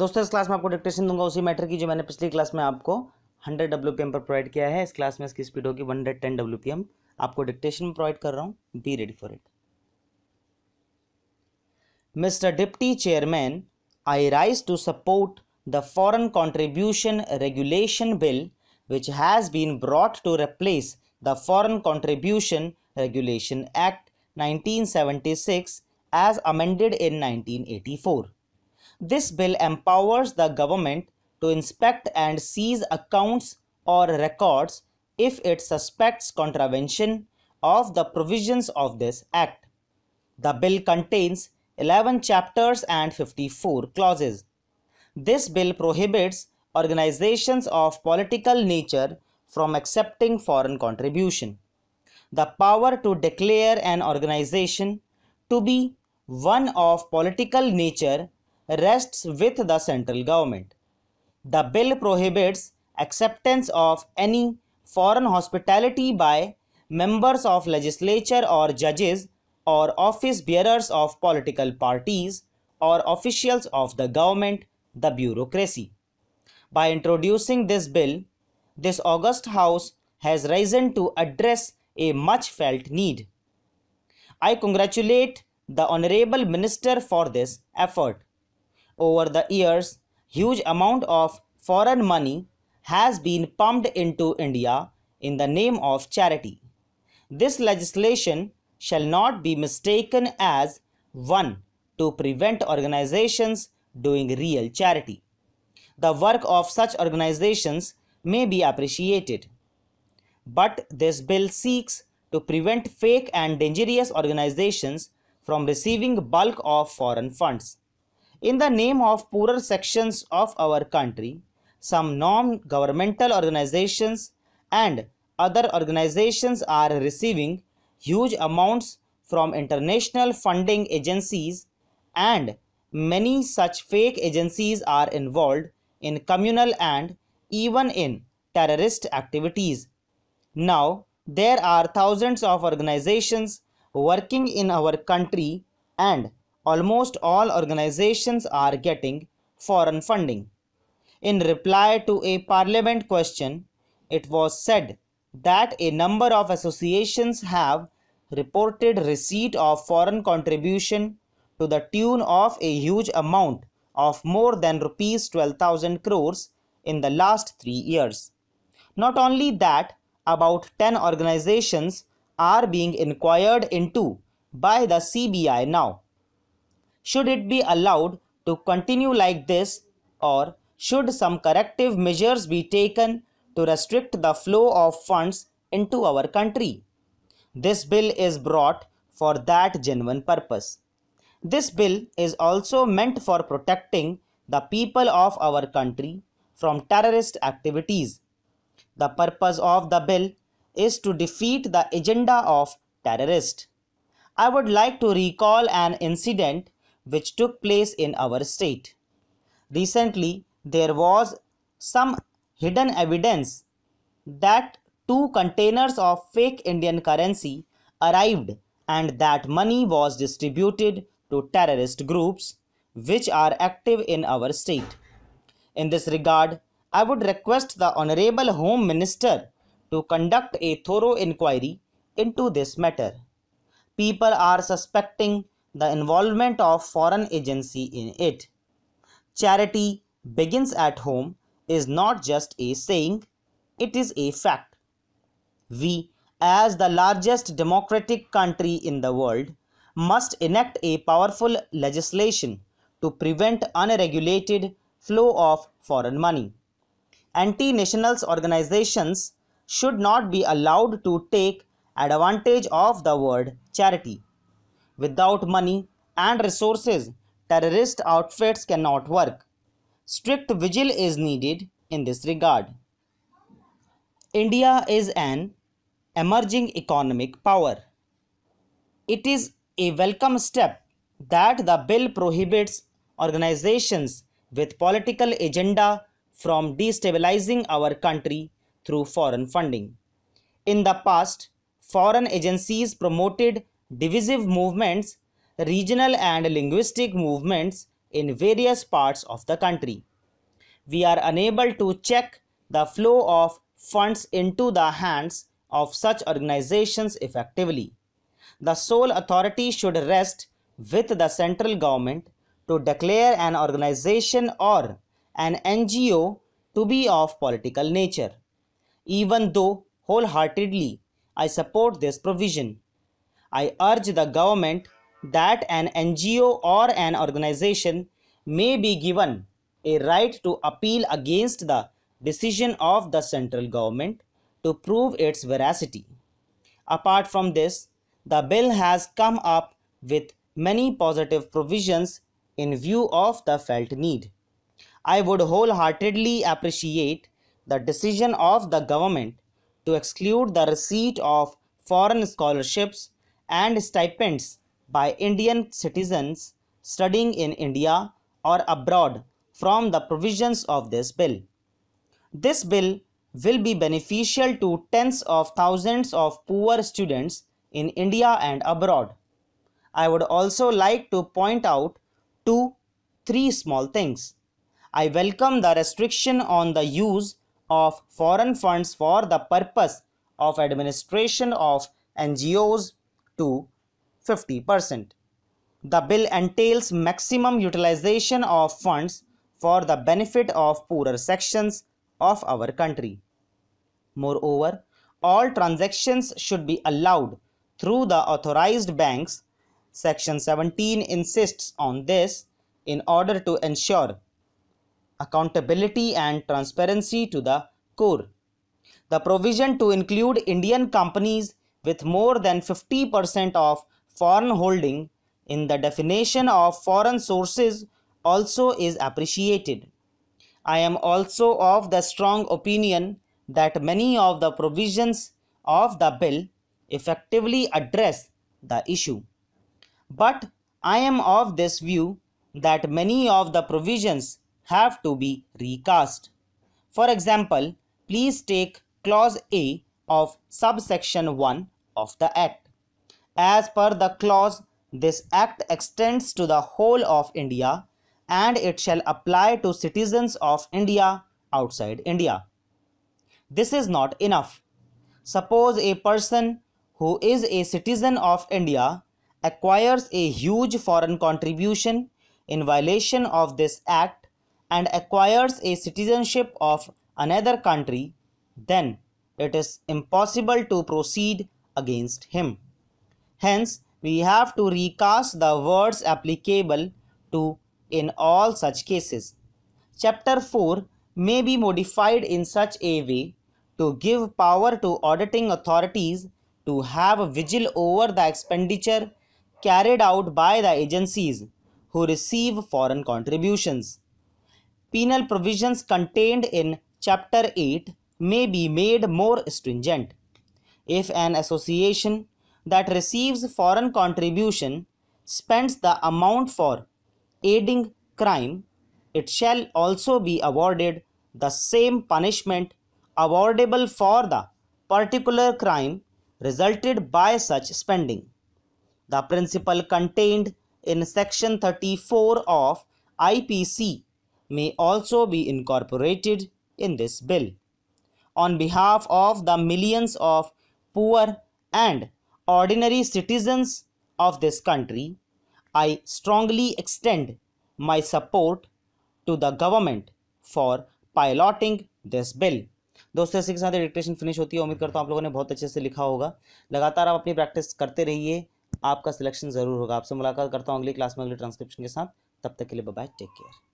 दोस्तों, इस क्लास में आपको डिक्टेशन दूँगा उसी मैटर की जो मैंने पिछली क्लास में आपको 100 डब्ल्यू पर प्रोवाइड किया है। इस क्लास में इसकी स्पीड होगी 110 डब्ल्यू आपको डिक्टेशन प्रोवाइड कर रहा हूँ। Be ready for it mister deputy chairman I rise to support the foreign contribution regulation bill which has been brought to replace the Foreign Contribution Regulation Act 1976 as amended in 1984. This bill empowers the government to inspect and seize accounts or records if it suspects contravention of the provisions of this act. The bill contains 11 chapters and 54 clauses. This bill prohibits organizations of political nature from accepting foreign contribution. The power to declare an organization to be one of political nature rests with the central government. The bill prohibits acceptance of any foreign hospitality by members of legislature or judges or office bearers of political parties or officials of the government, the bureaucracy. By introducing this bill, this august house has risen to address a much felt need. I congratulate the honorable minister for this effort over the years, huge amount of foreign money has been pumped into India in the name of charity. This legislation shall not be mistaken as one to prevent organizations doing real charity. The work of such organizations may be appreciated. But this bill seeks to prevent fake and dangerous organizations from receiving bulk of foreign funds. In the name of poorer sections of our country, some non-governmental organizations and other organizations are receiving huge amounts from international funding agencies and many such fake agencies are involved in communal and even in terrorist activities. Now, there are thousands of organizations working in our country and almost all organizations are getting foreign funding. In reply to a parliament question, it was said that a number of associations have reported receipt of foreign contribution to the tune of a huge amount of more than rupees 12,000 crores in the last three years. Not only that, about 10 organizations are being inquired into by the CBI now. Should it be allowed to continue like this or should some corrective measures be taken to restrict the flow of funds into our country? This bill is brought for that genuine purpose. This bill is also meant for protecting the people of our country from terrorist activities. The purpose of the bill is to defeat the agenda of terrorists. I would like to recall an incident which took place in our state. Recently, there was some hidden evidence that two containers of fake Indian currency arrived and that money was distributed to terrorist groups which are active in our state. In this regard, I would request the Honorable Home Minister to conduct a thorough inquiry into this matter. People are suspecting the involvement of foreign agency in it. Charity begins at home is not just a saying, it is a fact. We, as the largest democratic country in the world, must enact a powerful legislation to prevent unregulated flow of foreign money. Anti-nationals organizations should not be allowed to take advantage of the word charity. Without money and resources, terrorist outfits cannot work. Strict vigil is needed in this regard. India is an emerging economic power. It is a welcome step that the bill prohibits organizations with political agenda from destabilizing our country through foreign funding. In the past, foreign agencies promoted divisive movements, regional and linguistic movements in various parts of the country. We are unable to check the flow of funds into the hands of such organizations effectively. The sole authority should rest with the central government to declare an organization or an NGO to be of political nature. Even though wholeheartedly I support this provision, I urge the government that an NGO or an organization may be given a right to appeal against the decision of the central government to prove its veracity. Apart from this, the bill has come up with many positive provisions in view of the felt need. I would wholeheartedly appreciate the decision of the government to exclude the receipt of foreign scholarships and stipends by Indian citizens studying in India or abroad from the provisions of this bill. This bill will be beneficial to tens of thousands of poor students in India and abroad. I would also like to point out two, three small things. I welcome the restriction on the use of foreign funds for the purpose of administration of NGOs to 50%. The bill entails maximum utilization of funds for the benefit of poorer sections of our country. Moreover, all transactions should be allowed through the authorized banks. Section 17 insists on this in order to ensure accountability and transparency to the core. The provision to include Indian companies with more than 50% of foreign holding in the definition of foreign sources also is appreciated. I am also of the strong opinion that many of the provisions of the bill effectively address the issue. But I am of this view that many of the provisions have to be recast. For example, please take clause A of subsection 1 of the act. As per the clause, this act extends to the whole of India and it shall apply to citizens of India outside India. This is not enough. Suppose a person who is a citizen of India acquires a huge foreign contribution in violation of this act and acquires a citizenship of another country, then it is impossible to proceed against him. Hence, we have to recast the words applicable to in all such cases. Chapter 4 may be modified in such a way to give power to auditing authorities to have a vigil over the expenditure carried out by the agencies who receive foreign contributions. Penal provisions contained in Chapter 8 may be made more stringent. If an association that receives foreign contribution spends the amount for aiding crime, it shall also be awarded the same punishment awardable for the particular crime resulted by such spending. The principle contained in section 34 of IPC may also be incorporated in this bill. On behalf of the millions of poor and ordinary citizens of this country, I strongly extend my support to the government for piloting this bill. दोस्तों इसी के साथ dictation finish होती है। उम्मीद करता हूँ आप लोगों ने बहुत अच्छे से लिखा होगा। लगातार आप अपनी प्रैक्टिस करते रहिए। आपका सिलेक्शन ज़रूर होगा। आपसे मुलाकात करता हूँ अगली क्लास में अगली ट्रांसक्रिप्शन के साथ। तब तक के लिए बाय टेक केयर